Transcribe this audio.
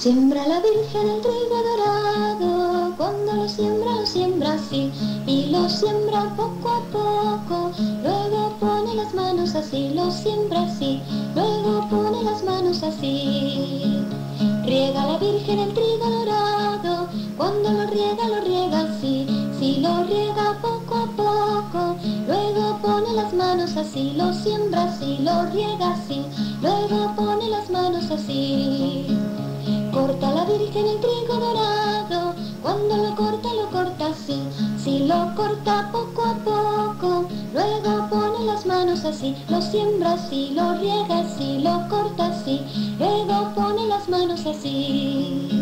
Siembra la Virgen el trigo dorado, cuando lo siembra, lo siembra así, y lo siembra poco a poco, luego pone las manos así, lo siembra así, luego pone las manos así. Riega la Virgen el trigo dorado, cuando lo riega, lo riega así, si lo riega poco a poco, luego pone las manos así, lo siembra así, lo riega así, luego pone las manos así. Virgen el trigo dorado, cuando lo corta, lo corta así. Si lo corta poco a poco, luego pone las manos así. Lo siembra así, lo riega así, lo corta así. Luego pone las manos así.